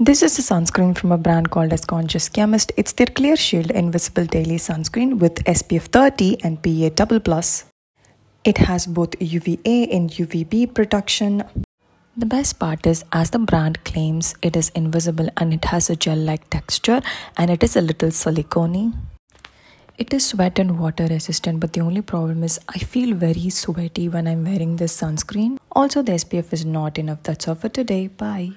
This is a sunscreen from a brand called as Conscious Chemist. It's their Clear Shield Invisible Daily Sunscreen with SPF 30 and PA. It has both UVA and UVB protection. The best part is, as the brand claims, it is invisible and it has a gel like texture and it is a little silicone. It is sweat and water resistant, but the only problem is I feel very sweaty when I'm wearing this sunscreen. Also, the SPF is not enough. That's all for today. Bye.